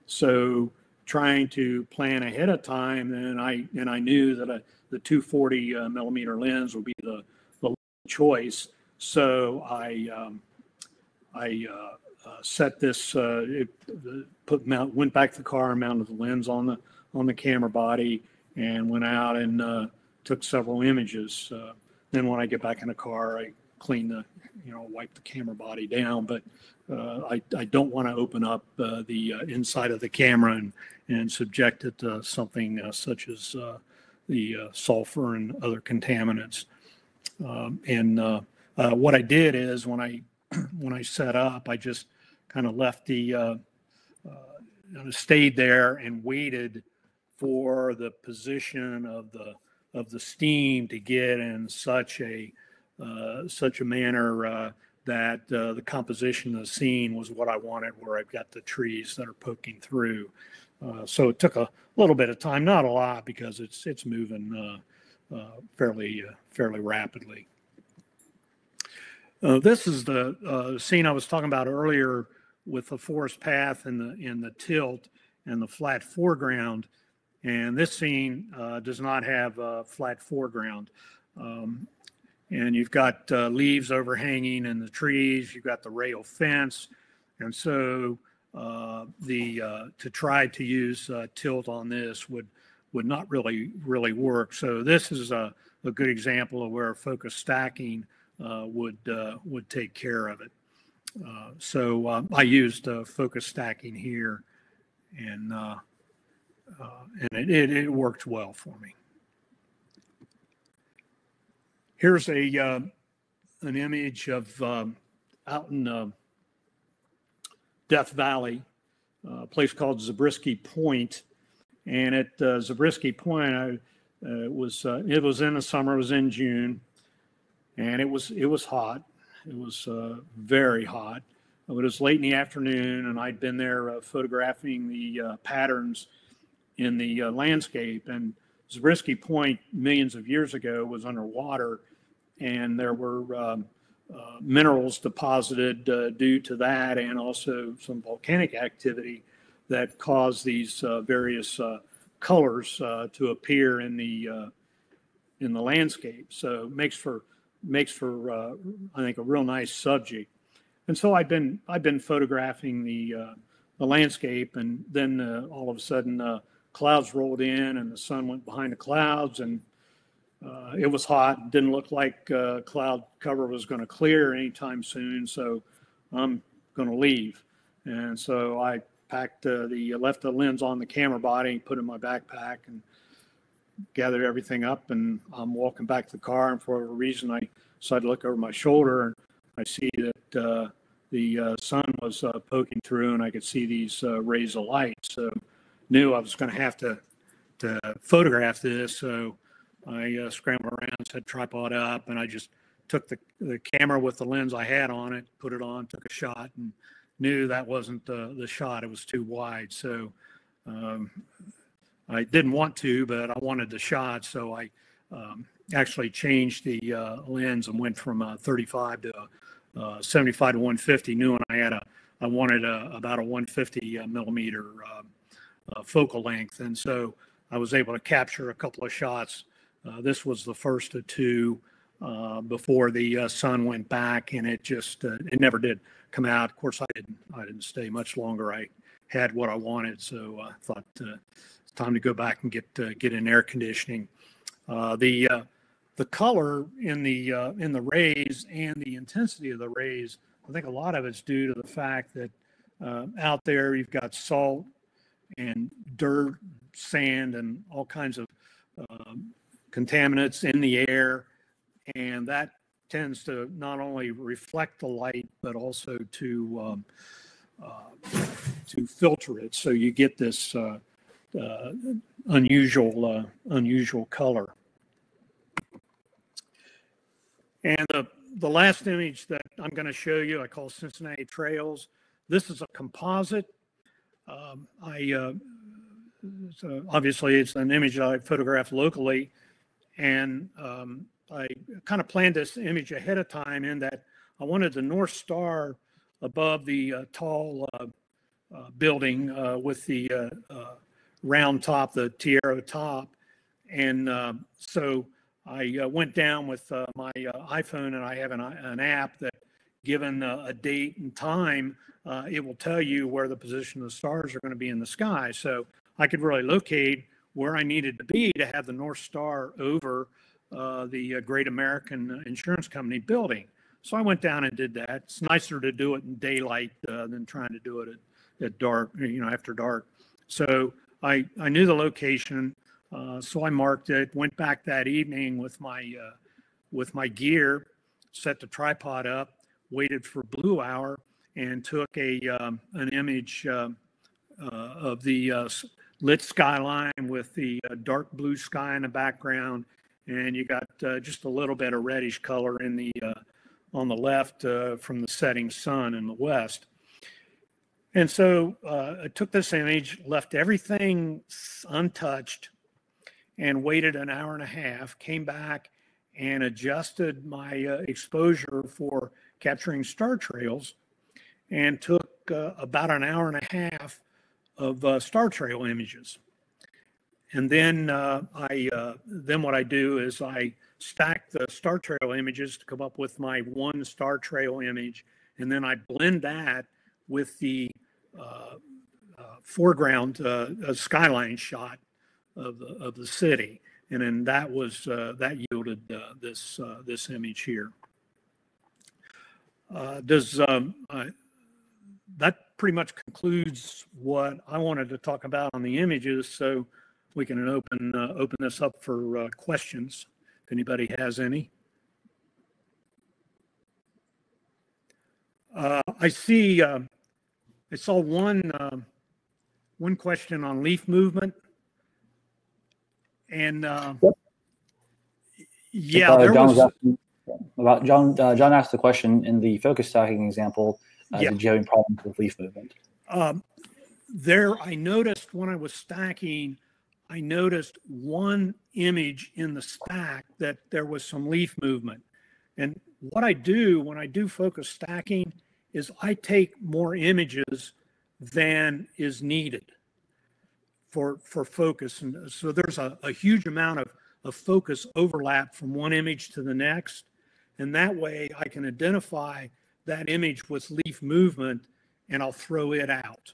so trying to plan ahead of time, and I and I knew that the 240 uh, millimeter lens would be the the choice. So I um, I uh, uh, set this uh, it, put mount went back to the car and mounted the lens on the on the camera body and went out and uh, took several images. Uh, then when I get back in the car, I clean the you know wipe the camera body down, but uh, I, I don't want to open up uh, the uh, inside of the camera and, and subject it to something uh, such as uh, the uh, sulfur and other contaminants. Um, and what I did is when I when I set up, I just kind of left the stayed there and waited for the position of the of the steam to get in such a such a manner that uh, the composition of the scene was what I wanted, where I've got the trees that are poking through. Uh, so it took a little bit of time, not a lot, because it's it's moving uh, uh fairly uh, fairly rapidly. Uh, this is the scene I was talking about earlier with the forest path and the in the tilt and the flat foreground. And this scene does not have a flat foreground. Um, and you've got uh, leaves overhanging in the trees. You've got the rail fence, and so uh, the uh, to try to use uh, tilt on this would would not really really work. So this is a, a good example of where focus stacking uh, would uh, would take care of it. so I used focus stacking here, and and it, it, it worked well for me. Here's a uh, an image of um, out in uh, Death Valley, a place called Zabriskie Point, and at uh, Zabriskie Point, I, uh, it was uh, it was in the summer. It was in June, and it was it was hot. It was uh, very hot. It was late in the afternoon, and I'd been there photographing the patterns in the landscape. And Zabriskie Point, millions of years ago, was underwater and there were um, uh, minerals deposited uh, due to that, and also some volcanic activity that caused these uh, various uh, colors uh, to appear in the uh, in the landscape. So makes for makes for I think a real nice subject. And so I've been I've been photographing the the landscape, and then all of a sudden clouds rolled in, and the sun went behind the clouds, and uh, it was hot. Didn't look like uh, cloud cover was going to clear anytime soon. So I'm going to leave. And so I packed uh, the left the lens on the camera body, put it in my backpack, and gathered everything up. And I'm walking back to the car. And for a reason, I decided to look over my shoulder, and I see that uh, the uh, sun was uh, poking through, and I could see these rays of light. So knew I was going to have to to photograph this. So I uh, scrambled around, set tripod up, and I just took the, the camera with the lens I had on it, put it on, took a shot, and knew that wasn't the, the shot. It was too wide. So um, I didn't want to, but I wanted the shot. So I um, actually changed the uh, lens and went from uh, 35 to uh, 75 to 150, knowing I had a, I wanted a, about a 150 uh, millimeter um, uh, focal length. And so I was able to capture a couple of shots uh, this was the first of two uh, before the uh, sun went back, and it just uh, it never did come out. Of course, I didn't I didn't stay much longer. I had what I wanted, so I thought it's time to go back and get get in air conditioning. the the color in the in the rays and the intensity of the rays, I think a lot of it's due to the fact that out there you've got salt and dirt, sand, and all kinds of um, contaminants in the air, and that tends to not only reflect the light but also to um, uh, to filter it, so you get this uh, uh, unusual uh, unusual color. And the the last image that I'm going to show you, I call Cincinnati Trails. This is a composite. Um, I uh, so obviously it's an image I photographed locally and um, I kind of planned this image ahead of time in that I wanted the North Star above the uh, tall uh, uh, building uh, with the uh, uh, round top, the Tiara top. And so I went down with my iPhone and I have an, an app that given a, date and time, it will tell you where the position of the stars are going to be in the sky. So I could really locate where I needed to be to have the North Star over uh, the uh, Great American Insurance Company building. So I went down and did that. It's nicer to do it in daylight uh, than trying to do it at, at dark, you know, after dark. So I, I knew the location. Uh, so I marked it, went back that evening with my, uh, with my gear, set the tripod up, waited for blue hour and took a, um, an image, um, uh, of the, lit skyline with the uh, dark blue sky in the background. And you got, uh, just a little bit of reddish color in the, uh, on the left, uh, from the setting sun in the west. And so, uh, I took this image, left everything untouched and waited an hour and a half, came back and adjusted my uh, exposure for capturing star trails and took about an hour and a half of uh, star trail images. And then uh, I uh, then what I do is I stack the star trail images to come up with my one star trail image, and then I blend that with the uh, uh, foreground uh, skyline shot of the of the city, and then that was that yielded this this image here. Does um, that pretty much concludes what I wanted to talk about on the images. So we can open uh, open this up for uh, questions if anybody has any. Uh, I see. Uh, I saw one uh, one question on leaf movement, and uh, Yep. yeah, Uh, there John was. asking about John. Uh, John asked the question in the focus stacking example. Uh, Yeah. You have problems with leaf movement? Um, there, I noticed when I was stacking, I noticed one image in the stack that there was some leaf movement. And what I do when I do focus stacking is I take more images than is needed for for focus. And so there's a, a huge amount of, of focus overlap from one image to the next. And that way I can identify that image with leaf movement and I'll throw it out.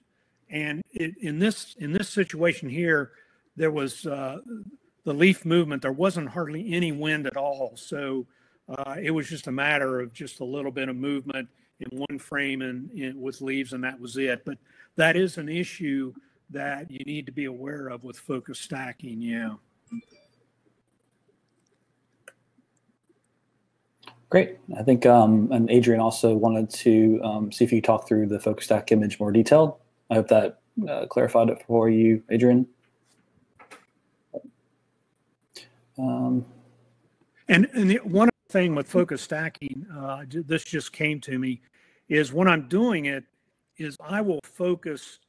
And it, in this in this situation here, there was uh, the leaf movement. There wasn't hardly any wind at all, so uh, it was just a matter of just a little bit of movement in one frame and in, with leaves, and that was it. But that is an issue that you need to be aware of with focus stacking. Yeah. Great. I think, um, and Adrian also wanted to um, see if you could talk through the focus stack image more detailed. I hope that uh, clarified it for you, Adrian. Um, And and the, one thing with focus stacking, uh, this just came to me, is when I'm doing it, is I will focus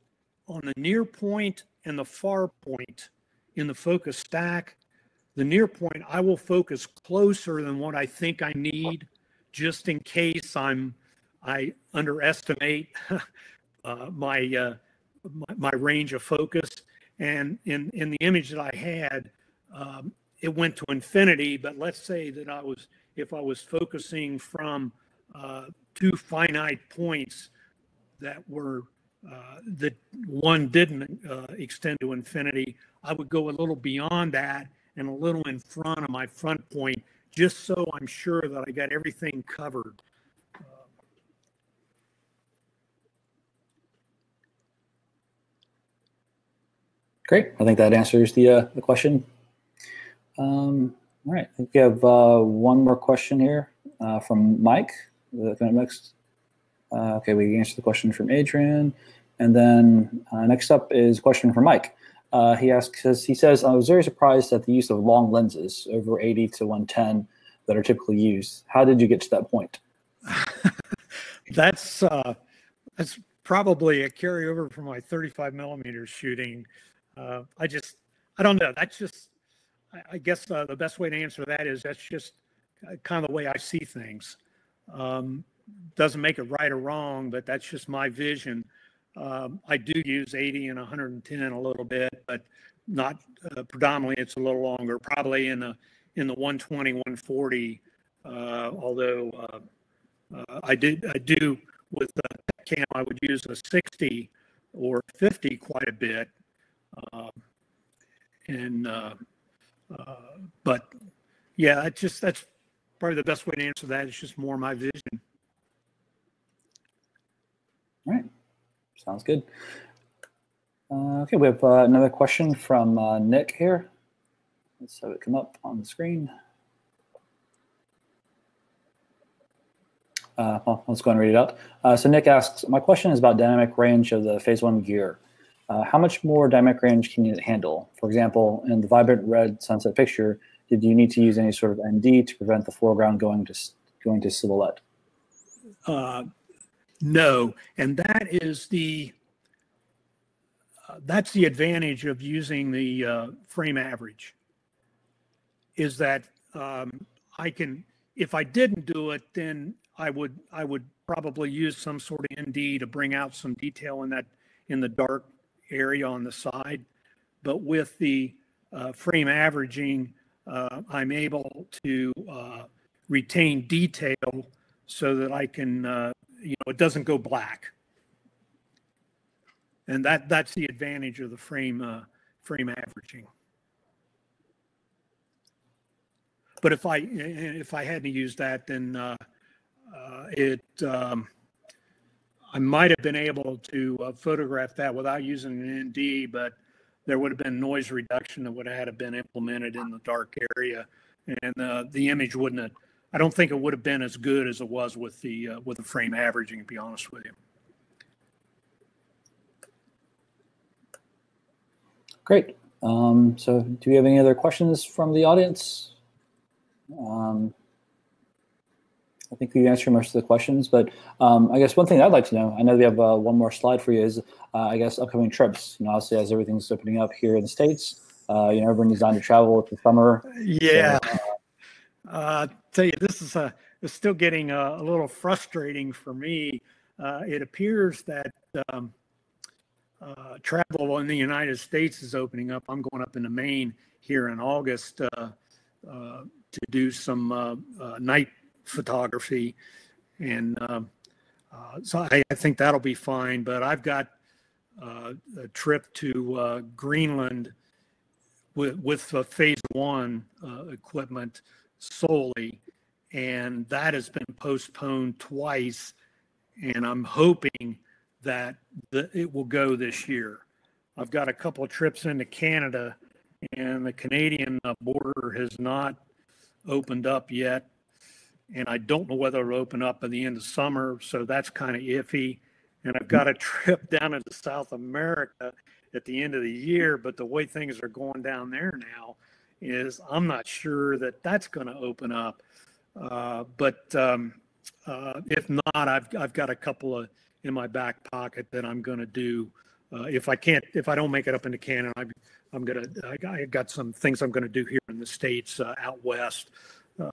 on the near point and the far point in the focus stack. The near point, I will focus closer than what I think I need, just in case I'm I underestimate uh, my, uh, my my range of focus. And in in the image that I had, um, it went to infinity, but let's say that I was, if I was focusing from uh, two finite points that were, uh, that one didn't uh, extend to infinity, I would go a little beyond that and a little in front of my front point, just so I'm sure that I got everything covered. great. I think that answers the, uh, the question. Um, all right. I think we have uh, one more question here uh, from Mike. Next. Uh, okay, we answered the question from Adrian. And then uh, next up is a question from Mike. Uh, he asks, he says, I was very surprised at the use of long lenses over 80 to 110 that are typically used. How did you get to that point? That's uh, that's probably a carryover from my 35 millimeter shooting. Uh, I just I don't know. That's just I, I guess uh, the best way to answer that is that's just kind of the way I see things. Um, doesn't make it right or wrong, but that's just my vision. Um, I do use 80 and 110 a little bit, but not uh, predominantly. It's a little longer, probably in the in the 120, 140. Uh, although uh, uh, I did I do with the cam, I would use a 60 or 50 quite a bit. Um, and uh, uh, but yeah, it's just that's probably the best way to answer that. It's just more my vision. All right. Sounds good. Uh, okay, we have uh, another question from uh, Nick here. Let's have it come up on the screen. Uh, well, let's go and read it out. Uh, so Nick asks, my question is about dynamic range of the Phase One gear. Uh, how much more dynamic range can you handle? For example, in the vibrant red sunset picture, did you need to use any sort of ND to prevent the foreground going to going to silhouette? No, and that is the uh, that's the advantage of using the uh, frame average. Is that um, I can, if I didn't do it, then I would I would probably use some sort of ND to bring out some detail in that in the dark area on the side. But with the uh, frame averaging, uh, I'm able to uh, retain detail so that I can uh, you know, it doesn't go black. And that, that's the advantage of the frame, uh, frame averaging. But if I, if I hadn't used that, then, uh, uh, it, um, I might have been able to uh, photograph that without using an ND, but there would have been noise reduction that would have had been implemented in the dark area, and uh, the image wouldn't have I don't think it would have been as good as it was with the uh, with the frame averaging. To be honest with you. Great. Um, so, do we have any other questions from the audience? Um, I think we answered most of the questions, but um, I guess one thing I'd like to know, I know we have uh, one more slide for you, is uh, I guess upcoming trips. You know, obviously as everything's opening up here in the States, uh, you know, everyone designed to travel with the summer. Yeah. So, uh, tell you, this is a is still getting a, a, little frustrating for me. Uh, it appears that um, uh, travel in the United States is opening up. I'm going up into Maine here in August uh, uh to do some uh, night photography, and um, so I, I, think that'll be fine. But I've got a trip to Greenland with with Phase One equipment solely, and that has been postponed twice. And I'm hoping that the, it will go this year. I've got a couple of trips into Canada, and the Canadian uh, border has not opened up yet. And I don't know whether it'll open up at the end of summer, so that's kind of iffy. And I've got a trip down into South America at the end of the year, but the way things are going down there now, is I'm not sure that that's going to open up. Uh, but um, uh, if not, I've I've got a couple of in my back pocket that I'm going to do. Uh, if I can't, if I don't make it up into Canada, I'm, I'm gonna. I, got some things I'm going to do here in the states uh, out west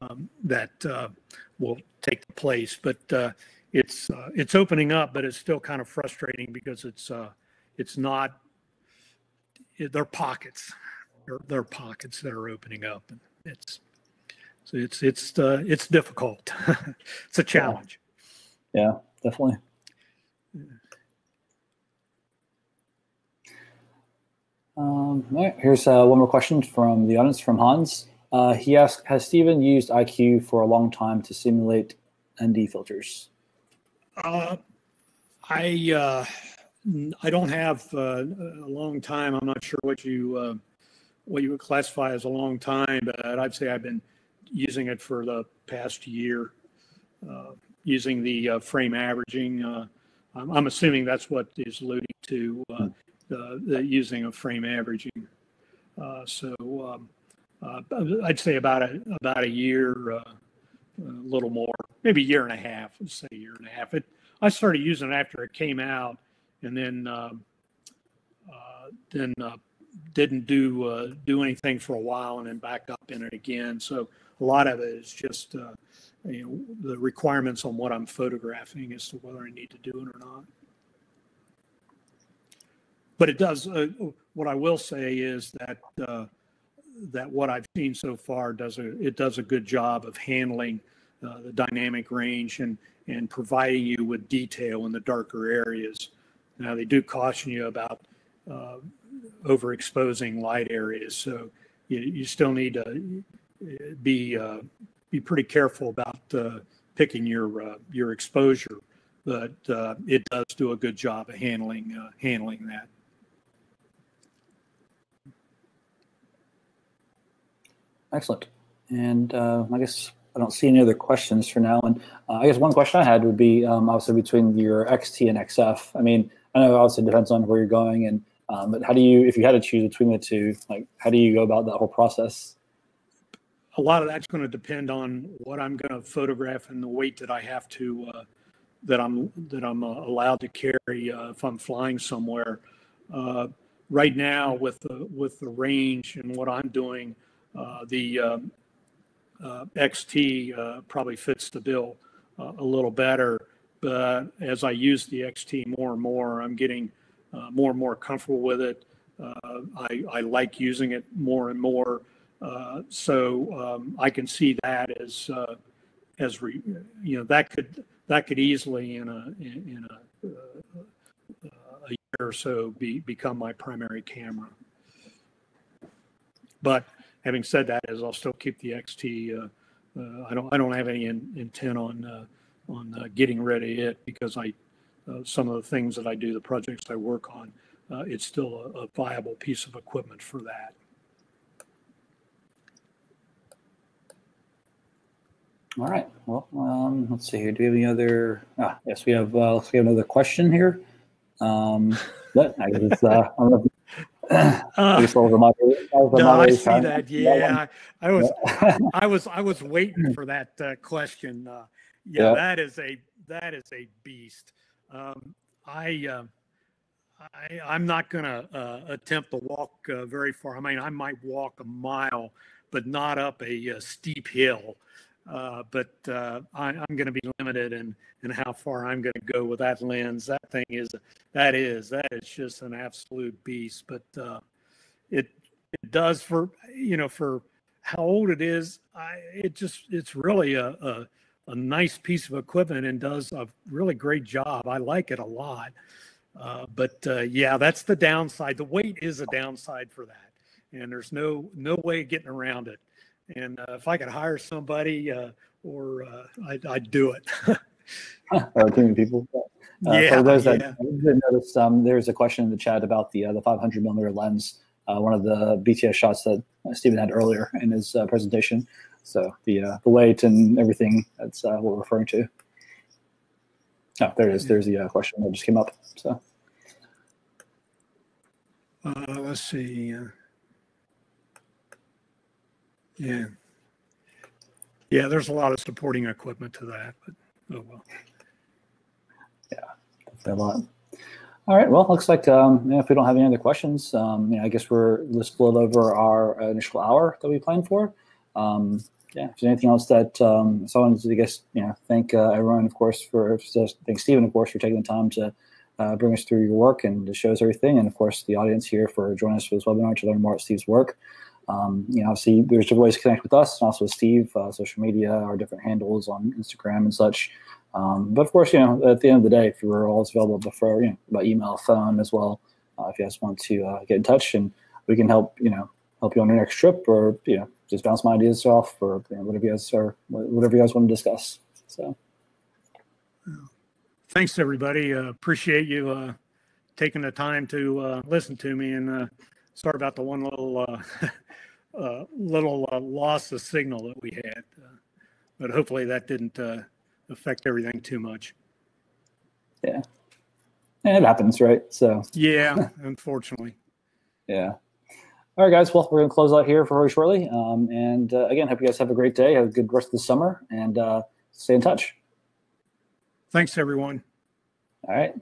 um, that uh, will take the place. But uh, it's it's opening up, but it's still kind of frustrating because it's it's not. They're pockets there, there are pockets that are opening up, and it's so it's it's uh, it's difficult. it's a challenge. Yeah, yeah definitely. Um, all right, here's uh, one more question from the audience from Hans. Uh, he asked, "Has Steven used IQ for a long time to simulate ND filters?" Uh, I uh, I don't have uh, a long time. I'm not sure what you uh, what you would classify as a long time, but I'd say I've been using it for the past year, uh, using the uh, frame averaging. Uh, I'm, I'm, assuming that's what is alluding to uh, the, the, using of frame averaging. Uh, so um, uh, I'd say about a about a year, a little more, maybe a year and a half. Let's say a year and a half. It, I started using it after it came out, and then um, then didn't do uh, do anything for a while and then back up in it again. So a lot of it is just uh, you know the requirements on what I'm photographing as to whether I need to do it or not. but it does. Uh, what I will say is that uh, that what I've seen so far does a it does a good job of handling uh, the dynamic range and and providing you with detail in the darker areas. Now they do caution you about uh, overexposing light areas, so you, you still need to be uh, be pretty careful about uh, picking your uh, your exposure. But uh, it does do a good job of handling handling that. Excellent. And uh, I guess I don't see any other questions for now. And uh, I guess one question I had would be um, obviously between your XT and XF. I mean, I know obviously it depends on where you're going, and um, but how do you, if you had to choose between the two, like how do you go about that whole process? A lot of that's going to depend on what I'm going to photograph and the weight that I have to uh, that I'm that I'm uh, allowed to carry uh, if I'm flying somewhere. Uh, right now, with the with the range and what I'm doing uh, the um, uh, XT uh, probably fits the bill a little better. But as I use the XT more and more, I'm getting more and more comfortable with it. I, I like using it more and more. so um, I can see that as as re, you know that could that could easily in a in, in a, uh, a year or so be become my primary camera. But having said that, is I'll still keep the XT. Uh, uh, I don't I don't have any in, intent on uh, on uh, getting rid of it because I uh, some of the things that I do, the projects I work on, uh, it's still a, a, viable piece of equipment for that. All right. Well, um, let's see here. Do we have any other? Ah, yes, we have. Uh, let's get another question here. Um, but I guess it's, uh, I don't know uh, no, I see that. Yeah, I, I was, I was, I was waiting for that uh, question. Uh, yeah, yeah, that is a that is a beast. Um, I, uh, I, I'm not going to uh, attempt to walk uh, very far. I mean, I might walk a mile, but not up a, a steep hill. Uh, but uh, I, am going to be limited in, in how far I'm going to go with that lens. That thing is, that is, that is just an absolute beast. But uh, it it does for you know for how old it is. I it just it's really a, a a nice piece of equipment and does a really great job. I like it a lot. Uh, but uh, yeah, that's the downside. The weight is a downside for that, and there's no no way getting around it. And uh, if I could hire somebody, uh, or uh, I'd, I'd, do it. too many people. Uh, yeah, for those that yeah. noticed, um, there's a question in the chat about the uh, the 500 millimeter lens, uh, one of the BTS shots that Steven had earlier in his presentation. So the the weight and everything that's what we're referring to. Oh, there it is. There's the question that just came up. So. let's see. Yeah. Yeah, there's a lot of supporting equipment to that, but oh well. Yeah, that's a lot. All right. Well, looks like um, if we don't have any other questions, um, you know, I guess we're let's split over our initial hour that we planned for. Um, yeah. If there's anything else that um, so I wanted to, I guess, you know, thank uh, everyone, of course, for thank Steven, of course, for taking the time to uh, bring us through your work and to show us everything, and of course, the audience here for joining us for this webinar to learn more about Steve's work. Um, you know, obviously there's different ways to connect with us and also with Steve, uh, social media, our different handles on Instagram and such. Um, but of course, you know, at the end of the day, if you're always available before, you know, by email, phone as well, uh, if you guys want to uh, get in touch and we can help, you know, help you on your next trip or, you know, just bounce my ideas off or you know, whatever you guys are, whatever you guys want to discuss. So. Thanks everybody. Uh, appreciate you uh, taking the time to uh, listen to me and sorry about the one little uh, little uh, loss of signal that we had, uh, but hopefully that didn't uh, affect everything too much. Yeah, and it happens, right? So yeah, unfortunately. Yeah. All right, guys. Well, we're going to close out here for very shortly. Um, and uh, again, hope you guys have a great day. Have a good rest of the summer, and uh, stay in touch. Thanks, everyone. All right.